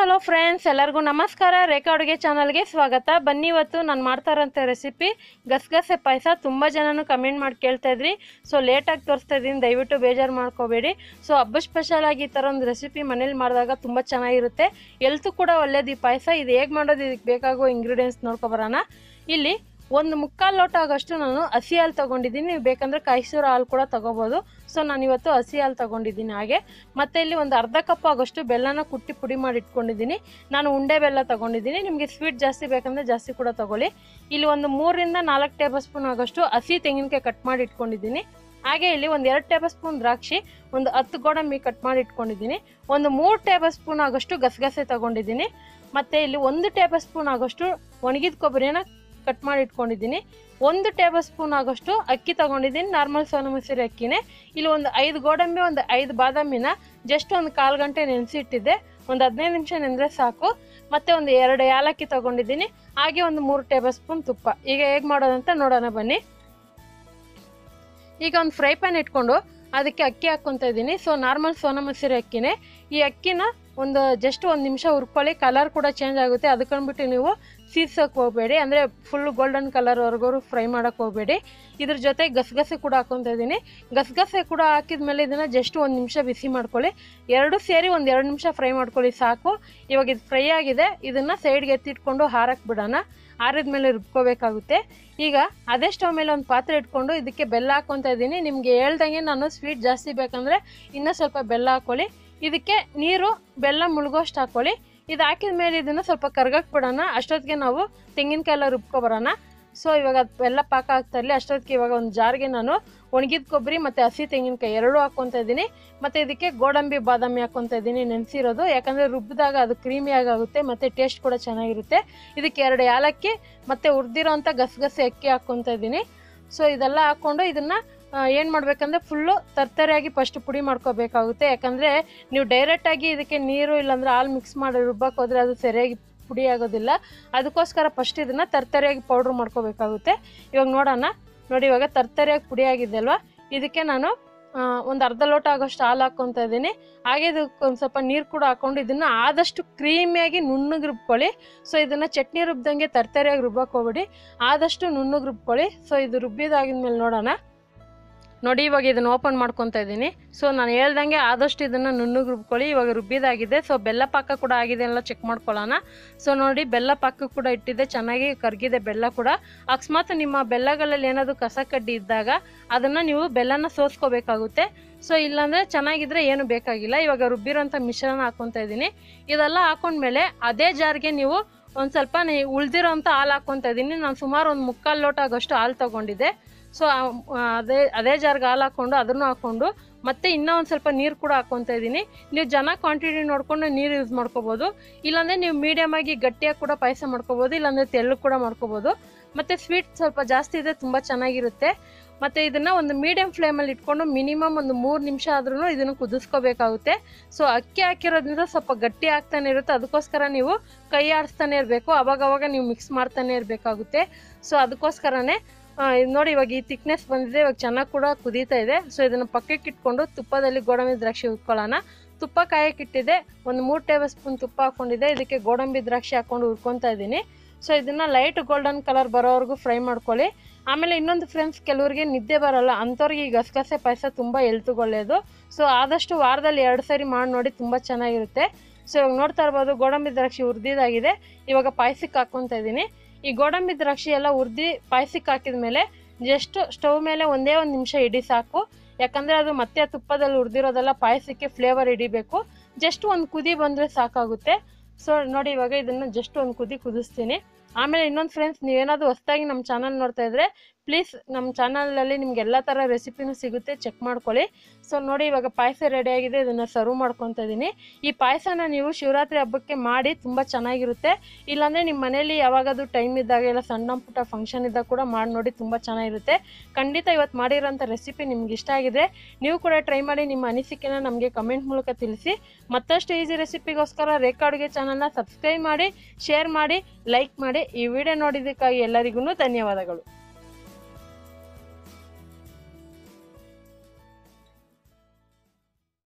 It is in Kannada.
ಹಲೋ ಫ್ರೆಂಡ್ಸ್ ಎಲ್ಲರಿಗೂ ನಮಸ್ಕಾರ. ರೇಖಾ ಅಡುಗೆ ಚಾನಲ್ಗೆ ಸ್ವಾಗತ. ಬನ್ನಿ ಇವತ್ತು ನಾನು ಮಾಡ್ತಾ ಇರೋಂಥ ರೆಸಿಪಿ ಗಸಗಸೆ ಪಾಯಸ ತುಂಬ ಜನನು ಕಮೆಂಟ್ ಮಾಡಿ ಕೇಳ್ತಾ ಇದ್ರಿ. ಸೊ ಲೇಟಾಗಿ ತೋರಿಸ್ತಾ ಇದ್ದೀನಿ. ದಯವಿಟ್ಟು ಬೇಜಾರು ಮಾಡ್ಕೋಬೇಡಿ. ಸೊ ಹಬ್ಬ ಸ್ಪೆಷಲ್ ಆಗಿ ಈ ಥರ ಒಂದು ರೆಸಿಪಿ ಮನೇಲಿ ಮಾಡಿದಾಗ ತುಂಬ ಚೆನ್ನಾಗಿರುತ್ತೆ. ಎಲ್ತು ಕೂಡ ಒಳ್ಳೇದು ಈ ಪಾಯಸ. ಇದು ಹೇಗೆ ಮಾಡೋದು? ಇದಕ್ಕೆ ಬೇಕಾಗೋ ಇಂಗ್ರೀಡಿಯೆಂಟ್ಸ್ ನೋಡ್ಕೊಬರೋಣ ಇಲ್ಲಿ ಒಂದು ಮುಕ್ಕಾಲು ಲೋಟ ಆಗೋಷ್ಟು ನಾನು ಹಸಿ ಹಾಲು ತೊಗೊಂಡಿದ್ದೀನಿ. ನೀವು ಬೇಕಂದರೆ ಕಾಯಿಸೂರು ಹಾಲು ಕೂಡ ತೊಗೋಬೋದು. ಸೊ, ನಾನು ಇವತ್ತು ಹಸಿ ಹಾಲು ತೊಗೊಂಡಿದ್ದೀನಿ ಹಾಗೆ. ಮತ್ತು ಇಲ್ಲಿ ಒಂದು ಅರ್ಧ ಕಪ್ ಆಗೋಷ್ಟು ಬೆಲ್ಲನ ಕುಟ್ಟಿ ಪುಡಿ ಮಾಡಿ ಇಟ್ಕೊಂಡಿದ್ದೀನಿ. ನಾನು ಉಂಡೆ ಬೆಲ್ಲ ತೊಗೊಂಡಿದ್ದೀನಿ. ನಿಮಗೆ ಸ್ವೀಟ್ ಜಾಸ್ತಿ ಬೇಕಂದರೆ ಜಾಸ್ತಿ ಕೂಡ ತೊಗೊಳ್ಳಿ. ಇಲ್ಲಿ ಒಂದು ಮೂರರಿಂದ ನಾಲ್ಕು ಟೇಬಲ್ ಸ್ಪೂನ್ ಆಗೋಷ್ಟು ಹಸಿ ತೆಂಗಿನಕಾಯಿ ಕಟ್ ಮಾಡಿ ಇಟ್ಕೊಂಡಿದ್ದೀನಿ. ಹಾಗೆ ಇಲ್ಲಿ ಒಂದು ಎರಡು ಟೇಬಲ್ ಸ್ಪೂನ್ ದ್ರಾಕ್ಷಿ, ಒಂದು ಹತ್ತು ಗೋಡಂಬಿ ಕಟ್ ಮಾಡಿ ಇಟ್ಕೊಂಡಿದ್ದೀನಿ. ಒಂದು ಮೂರು ಟೇಬಲ್ ಸ್ಪೂನ್ ಆಗೋಷ್ಟು ಗಸಗಸೆ ತೊಗೊಂಡಿದ್ದೀನಿ. ಮತ್ತು ಇಲ್ಲಿ ಒಂದು ಟೇಬಲ್ ಸ್ಪೂನ್ ಆಗೋಷ್ಟು ಒಣಗಿದ ಕೊಬ್ಬರಿನ ಕಟ್ ಮಾಡಿ ಇಟ್ಕೊಂಡಿದ್ದೀನಿ. ಒಂದು ಟೇಬಲ್ ಸ್ಪೂನ್ ಆಗೋಷ್ಟು ಅಕ್ಕಿ ತೊಗೊಂಡಿದ್ದೀನಿ, ನಾರ್ಮಲ್ ಸೋನಾ ಮಸೂರಿ ಅಕ್ಕಿನೇ. ಇಲ್ಲಿ ಒಂದು ಐದು ಗೋಡಂಬಿ, ಒಂದು ಐದು ಬಾದಾಮಿನ ಜಸ್ಟ್ ಒಂದು ಕಾಲು ಗಂಟೆ ನೆನೆಸಿ ಇಟ್ಟಿದ್ದೆ. ಒಂದು ಹದಿನೈದು ನಿಮಿಷ ನೆನೆದ್ರೆ ಸಾಕು. ಮತ್ತು ಒಂದು ಎರಡು ಏಲಕ್ಕಿ ತೊಗೊಂಡಿದ್ದೀನಿ. ಹಾಗೆ ಒಂದು ಮೂರು ಟೇಬಲ್ ಸ್ಪೂನ್ ತುಪ್ಪ. ಈಗ ಹೇಗೆ ಮಾಡೋದಂತ ನೋಡೋಣ ಬನ್ನಿ. ಈಗ ಒಂದು ಫ್ರೈ ಪ್ಯಾನ್ ಇಟ್ಕೊಂಡು ಅದಕ್ಕೆ ಅಕ್ಕಿ ಹಾಕ್ಕೊತಾ ಇದ್ದೀನಿ. ಸೊ ನಾರ್ಮಲ್ ಸೋನಾ ಮಸೂರಿ ಅಕ್ಕಿನೇ. ಈ ಅಕ್ಕಿನ ಒಂದು ಜಸ್ಟ್ ಒಂದು ನಿಮಿಷ ಹುರ್ಕೊಳ್ಳಿ. ಕಲರ್ ಕೂಡ ಚೇಂಜ್ ಆಗುತ್ತೆ. ಅದಕ್ಕಂದ್ಬಿಟ್ಟು ನೀವು ಸೀಸೋಕೆ ಹೋಗಬೇಡಿ, ಅಂದರೆ ಫುಲ್ ಗೋಲ್ಡನ್ ಕಲರ್ವರೆಗೂ ಫ್ರೈ ಮಾಡೋಕ್ಕೆ ಹೋಗಬೇಡಿ. ಇದ್ರ ಜೊತೆ ಗಸಗಸೆ ಕೂಡ ಹಾಕ್ಕೊತಾ ಇದ್ದೀನಿ ಗಸಗಸೆ ಕೂಡ ಹಾಕಿದ ಮೇಲೆ ಇದನ್ನು ಜಸ್ಟ್ ಒಂದು ನಿಮಿಷ ಬಿಸಿ ಮಾಡ್ಕೊಳ್ಳಿ. ಎರಡು ಸೇರಿ ಒಂದು ಎರಡು ನಿಮಿಷ ಫ್ರೈ ಮಾಡ್ಕೊಳ್ಳಿ ಸಾಕು. ಇವಾಗ ಇದು ಫ್ರೈ ಆಗಿದೆ, ಇದನ್ನು ಸೈಡ್ಗೆ ಎತ್ತಿಟ್ಕೊಂಡು ಹಾರಕ್ಕೆ ಬಿಡೋಣ. ಆರಿದ ಮೇಲೆ ರುಬ್ಕೋಬೇಕಾಗುತ್ತೆ. ಈಗ ಅದೇ ಸ್ಟವ್ ಮೇಲೆ ಒಂದು ಪಾತ್ರೆ ಇಟ್ಕೊಂಡು ಇದಕ್ಕೆ ಬೆಲ್ಲ ಹಾಕ್ಕೊತಾ ಇದ್ದೀನಿ ನಿಮಗೆ ಹೇಳ್ದಂಗೆ ನಾನು ಸ್ವೀಟ್ ಜಾಸ್ತಿ ಬೇಕಂದರೆ ಇನ್ನೂ ಸ್ವಲ್ಪ ಬೆಲ್ಲ ಹಾಕ್ಕೊಳ್ಳಿ ಇದಕ್ಕೆ ನೀರು, ಬೆಲ್ಲ ಮುಳುಗೋಷ್ಟು ಹಾಕ್ಕೊಳ್ಳಿ ಇದು ಹಾಕಿದ ಮೇಲೆ ಇದನ್ನು ಸ್ವಲ್ಪ ಕರ್ಗಕ್ಕೆ ಬಿಡೋಣ. ಅಷ್ಟೊತ್ತಿಗೆ ನಾವು ತೆಂಗಿನಕಾಯಿ ಎಲ್ಲ ರುಬ್ಕೊಬರೋಣ. ಸೊ ಇವಾಗ ಎಲ್ಲ ಪಾಕ ಆಗ್ತಾ ಇರಲಿ. ಅಷ್ಟೊತ್ತಿಗೆ ಇವಾಗ ಒಂದು ಜಾರ್ಗೆ ನಾನು ಒಣಗಿದ ಕೊಬ್ಬರಿ ಮತ್ತು ಹಸಿ ತೆಂಗಿನಕಾಯಿ ಎರಡೂ ಹಾಕ್ಕೊತಾ ಇದ್ದೀನಿ. ಮತ್ತು ಇದಕ್ಕೆ ಗೋಡಂಬಿ, ಬಾದಾಮಿ ಹಾಕ್ಕೊತಾ ಇದ್ದೀನಿ ನೆನೆಸಿರೋದು. ಯಾಕಂದರೆ ರುಬ್ಬಿದಾಗ ಅದು ಕ್ರೀಮಿಯಾಗಿ ಆಗುತ್ತೆ ಮತ್ತು ಟೇಸ್ಟ್ ಕೂಡ ಚೆನ್ನಾಗಿರುತ್ತೆ. ಇದಕ್ಕೆ ಎರಡು ಏಲಕ್ಕಿ ಮತ್ತು ಹುರಿದಿರೋ ಅಂಥ ಗಸಗಸೆ ಅಕ್ಕಿ ಹಾಕ್ಕೊತಾ ಇದ್ದೀನಿ. ಸೊ ಇದೆಲ್ಲ ಹಾಕ್ಕೊಂಡು ಇದನ್ನು ಏನು ಮಾಡಬೇಕಂದ್ರೆ ಫುಲ್ಲು ತರ್ತರಿಯಾಗಿ ಫಸ್ಟ್ ಪುಡಿ ಮಾಡ್ಕೋಬೇಕಾಗುತ್ತೆ. ಯಾಕಂದರೆ ನೀವು ಡೈರೆಕ್ಟಾಗಿ ಇದಕ್ಕೆ ನೀರು ಇಲ್ಲಾಂದ್ರೆ ಹಾಲು ಮಿಕ್ಸ್ ಮಾಡಿ ರುಬ್ಬಕ್ ಹೋದರೆ ಅದು ಸರಿಯಾಗಿ ಪುಡಿ ಆಗೋದಿಲ್ಲ. ಅದಕ್ಕೋಸ್ಕರ ಫಸ್ಟ್ ಇದನ್ನು ತರ್ತರಿಯಾಗಿ ಪೌಡ್ರ್ ಮಾಡ್ಕೋಬೇಕಾಗುತ್ತೆ. ಇವಾಗ ನೋಡೋಣ. ನೋಡಿ ಇವಾಗ ತರ್ತರಿಯಾಗಿ ಪುಡಿ ಆಗಿದೆ ಅಲ್ವಾ? ಇದಕ್ಕೆ ನಾನು ಒಂದು ಅರ್ಧ ಲೋಟ ಆಗೋಷ್ಟು ಹಾಲು ಹಾಕ್ಕೊತಾ ಇದ್ದೀನಿ. ಹಾಗೆ ಇದಕ್ಕೆ ಒಂದು ಸ್ವಲ್ಪ ನೀರು ಕೂಡ ಹಾಕ್ಕೊಂಡು ಇದನ್ನು ಆದಷ್ಟು ಕ್ರೀಮಿಯಾಗಿ ನುಣ್ಣಗೆ ರುಬ್ಕೊಳ್ಳಿ. ಸೊ ಇದನ್ನು ಚಟ್ನಿ ರುಬ್ದಂಗೆ ತರ್ತರಿಯಾಗಿ ರುಬ್ಬಕ್ಕೆ ಹೋಗ್ಬಿಡಿ. ಆದಷ್ಟು ನುಣ್ಣಗೆ ರುಬ್ಕೊಳ್ಳಿ. ಸೊ ಇದು ರುಬ್ಬಿದಾಗಿದ್ಮೇಲೆ ನೋಡೋಣ. ನೋಡಿ, ಇವಾಗ ಇದನ್ನು ಓಪನ್ ಮಾಡ್ಕೊತಾ ಇದ್ದೀನಿ. ಸೊ ನಾನು ಹೇಳ್ದಂಗೆ ಆದಷ್ಟು ಇದನ್ನು ನುಣ್ಣಗೆ ರುಬ್ಕೊಳ್ಳಿ. ಇವಾಗ ರುಬ್ಬಿದಾಗಿದೆ. ಸೊ ಬೆಲ್ಲ ಪಾಕ ಕೂಡ ಆಗಿದೆ ಎಲ್ಲ ಚೆಕ್ ಮಾಡ್ಕೊಳ್ಳೋಣ. ಸೊ ನೋಡಿ, ಬೆಲ್ಲ ಪಾಕ ಕೂಡ ಇಟ್ಟಿದೆ. ಚೆನ್ನಾಗಿ ಕರಗಿದೆ ಬೆಲ್ಲ ಕೂಡ. ಅಕಸ್ಮಾತ್ ನಿಮ್ಮ ಬೆಲ್ಲಗಳಲ್ಲಿ ಏನಾದರೂ ಕಸ ಕಡ್ಡಿ ಇದ್ದಾಗ ಅದನ್ನು ನೀವು ಬೆಲ್ಲನ ಸೋಸ್ಕೋಬೇಕಾಗುತ್ತೆ. ಸೊ ಇಲ್ಲಾಂದರೆ ಚೆನ್ನಾಗಿದ್ರೆ ಏನು ಬೇಕಾಗಿಲ್ಲ. ಇವಾಗ ರುಬ್ಬಿರೋಂಥ ಮಿಶ್ರಣ ಹಾಕ್ಕೊತಾ ಇದ್ದೀನಿ. ಇದೆಲ್ಲ ಹಾಕೊಂಡ್ಮೇಲೆ ಅದೇ ಜಾರ್ಗೆ ನೀವು ಒಂದು ಸ್ವಲ್ಪ ಉಳಿದಿರೋಂಥ ಹಾಲು ಹಾಕ್ಕೊತಾ ಇದ್ದೀನಿ. ನಾನು ಸುಮಾರು ಒಂದು ಮುಕ್ಕಾಲು ಲೋಟ ಆಗೋಷ್ಟು ಹಾಲು ತೊಗೊಂಡಿದ್ದೆ. ಸೊ ಅದೇ ಅದೇ ಜಾರ್ಗೆ ಹಾಲು ಹಾಕ್ಕೊಂಡು ಅದನ್ನು ಹಾಕ್ಕೊಂಡು ಮತ್ತೆ ಇನ್ನೂ ಒಂದು ಸ್ವಲ್ಪ ನೀರು ಕೂಡ ಹಾಕ್ಕೊತಾ ಇದ್ದೀನಿ ನೀವು ಜನ ಕ್ವಾಂಟಿಟಿ ನೋಡಿಕೊಂಡು ನೀರು ಯೂಸ್ ಮಾಡ್ಕೋಬೋದು. ಇಲ್ಲಾಂದರೆ ನೀವು ಮೀಡಿಯಮ್ ಆಗಿ ಗಟ್ಟಿಯಾಗಿ ಕೂಡ ಪಾಯಸ ಮಾಡ್ಕೋಬೋದು, ಇಲ್ಲಾಂದರೆ ತೆಳ್ಳು ಕೂಡ ಮಾಡ್ಕೋಬೋದು. ಮತ್ತು ಸ್ವೀಟ್ ಸ್ವಲ್ಪ ಜಾಸ್ತಿ ಇದೆ ತುಂಬ ಚೆನ್ನಾಗಿರುತ್ತೆ. ಮತ್ತು ಇದನ್ನು ಒಂದು ಮೀಡಿಯಮ್ ಫ್ಲೇಮಲ್ಲಿ ಇಟ್ಕೊಂಡು ಮಿನಿಮಮ್ ಒಂದು ಮೂರು ನಿಮಿಷ ಆದ್ರೂ ಇದನ್ನು ಕುದಿಸ್ಕೋಬೇಕಾಗುತ್ತೆ. ಸೊ ಅಕ್ಕಿ ಹಾಕಿರೋದ್ರಿಂದ ಸ್ವಲ್ಪ ಗಟ್ಟಿ ಆಗ್ತಾನೆ ಇರುತ್ತೆ. ಅದಕ್ಕೋಸ್ಕರ ನೀವು ಕೈ ಆಡಿಸ್ತಾನೆ ಇರಬೇಕು. ಅವಾಗವಾಗ ನೀವು ಮಿಕ್ಸ್ ಮಾಡ್ತಾನೆ ಇರಬೇಕಾಗುತ್ತೆ. ಸೊ ಅದಕ್ಕೋಸ್ಕರನೇ ಇದು ನೋಡಿ ಇವಾಗ ಈ ತಿಕ್ನೆಸ್ ಬಂದಿದೆ, ಇವಾಗ ಚೆನ್ನಾಗಿ ಕೂಡ ಕುದೀತಾ ಇದೆ. ಸೊ ಇದನ್ನು ಪಕ್ಕಕ್ಕೆ ಇಟ್ಕೊಂಡು ತುಪ್ಪದಲ್ಲಿ ಗೋಡಂಬಿ ದ್ರಾಕ್ಷಿ ಉಟ್ಕೊಳ್ಳೋಣ ತುಪ್ಪ ಕಾಯಕ್ಕೆ ಇಟ್ಟಿದೆ, ಒಂದು ಮೂರು ಟೇಬಲ್ ಸ್ಪೂನ್ ತುಪ್ಪ ಹಾಕ್ಕೊಂಡಿದೆ ಇದಕ್ಕೆ ಗೋಡಂಬಿ ದ್ರಾಕ್ಷಿ ಹಾಕ್ಕೊಂಡು ಹುರ್ಕೊತಾ ಇದ್ದೀನಿ. ಸೊ ಇದನ್ನು ಲೈಟ್ ಗೋಲ್ಡನ್ ಕಲರ್ ಬರೋವರೆಗೂ ಫ್ರೈ ಮಾಡ್ಕೊಳ್ಳಿ. ಆಮೇಲೆ ಇನ್ನೊಂದು ಫ್ರೆಂಡ್ಸ್ ಕೆಲವರಿಗೆ ನಿದ್ದೆ ಬರೋಲ್ಲ, ಅಂಥವ್ರಿಗೆ ಈ ಗಸಗಸೆ ಪಾಯಸ ತುಂಬ ಎಲ್ತುಗೊಳ್ಳೇದು ಸೊ ಆದಷ್ಟು ವಾರದಲ್ಲಿ ಎರಡು ಸರಿ ಮಾಡಿ ನೋಡಿ ತುಂಬ ಚೆನ್ನಾಗಿರುತ್ತೆ. ಸೊ ಇವಾಗ ನೋಡ್ತಾ ಇರ್ಬೋದು, ಗೋಡಂಬಿ ದ್ರಾಕ್ಷಿ ಹುರಿದಿದ್ದಾಗಿದೆ ಇವಾಗ ಪಾಯಸಕ್ಕೆ ಹಾಕ್ಕೊತಾ ಇದ್ದೀನಿ. ಈ ಗೋಡಂಬಿ ದ್ರಾಕ್ಷಿ ಎಲ್ಲ ಹುರಿದು ಪಾಯಸಕ್ಕೆ ಹಾಕಿದ ಮೇಲೆ ಜಸ್ಟ್ ಸ್ಟವ್ ಮೇಲೆ ಒಂದೇ ಒಂದು ನಿಮಿಷ ಇಡಿ ಸಾಕು. ಯಾಕಂದರೆ ಅದು ಮತ್ತೆ ತುಪ್ಪದಲ್ಲಿ ಹುರಿದಿರೋದೆಲ್ಲ ಪಾಯಸಕ್ಕೆ ಫ್ಲೇವರ್ ಹಿಡಿಬೇಕು. ಜಸ್ಟ್ ಒಂದು ಕುದಿ ಬಂದರೆ ಸಾಕಾಗುತ್ತೆ. ಸೊ ನೋಡಿ ಇವಾಗ ಇದನ್ನು ಜಸ್ಟ್ ಒಂದು ಕುದಿ ಕುದಿಸ್ತೀನಿ. ಆಮೇಲೆ ಇನ್ನೊಂದು ಫ್ರೆಂಡ್ಸ್ ನೀವೇನಾದರೂ ಹೊಸ್ದಾಗಿ ನಮ್ಮ ಚಾನಲ್ ನೋಡ್ತಾ ಇದ್ರೆ ಪ್ಲೀಸ್ ನಮ್ಮ ಚಾನಲಲ್ಲಿ ನಿಮ್ಗೆ ಎಲ್ಲ ಥರ ರೆಸಿಪಿನೂ ಸಿಗುತ್ತೆ ಚೆಕ್ ಮಾಡ್ಕೊಳ್ಳಿ. ಸೊ ನೋಡಿ ಇವಾಗ ಪಾಯಸ ರೆಡಿಯಾಗಿದೆ ಇದನ್ನು ಸರ್ವ್ ಮಾಡ್ಕೊತಾ ಇದ್ದೀನಿ ಈ ಪಾಯಸನ ನೀವು ಶಿವರಾತ್ರಿ ಹಬ್ಬಕ್ಕೆ ಮಾಡಿ ತುಂಬ ಚೆನ್ನಾಗಿರುತ್ತೆ. ಇಲ್ಲಾಂದರೆ ನಿಮ್ಮ ಮನೇಲಿ ಯಾವಾಗಾದ್ರೂ ಟೈಮ್ ಇದ್ದಾಗ, ಇಲ್ಲ ಸಣ್ಣ ಪುಟ್ಟ ಫಂಕ್ಷನ್ ಇದ್ದಾಗ ಕೂಡ ಮಾಡಿ ನೋಡಿ ತುಂಬ ಚೆನ್ನಾಗಿರುತ್ತೆ. ಖಂಡಿತ ಇವತ್ತು ಮಾಡಿರೋಂಥ ರೆಸಿಪಿ ನಿಮ್ಗೆ ಇಷ್ಟ ಆಗಿದೆ. ನೀವು ಕೂಡ ಟ್ರೈ ಮಾಡಿ ನಿಮ್ಮ ಅನಿಸಿಕೆನ ನಮಗೆ ಕಮೆಂಟ್ ಮೂಲಕ ತಿಳಿಸಿ. ಮತ್ತಷ್ಟು ಈಸಿ ರೆಸಿಪಿಗೋಸ್ಕರ ರೇಖಾ ಅಡುಗೆ ಚಾನಲ್ನ ಸಬ್ಸ್ಕ್ರೈಬ್ ಮಾಡಿ ಶೇರ್ ಮಾಡಿ ಲೈಕ್ ಮಾಡಿ ಈ ವಿಡಿಯೋ ನೋಡಿದ್ದಕ್ಕಾಗಿ ಎಲ್ಲರಿಗೂ ಧನ್ಯವಾದಗಳು.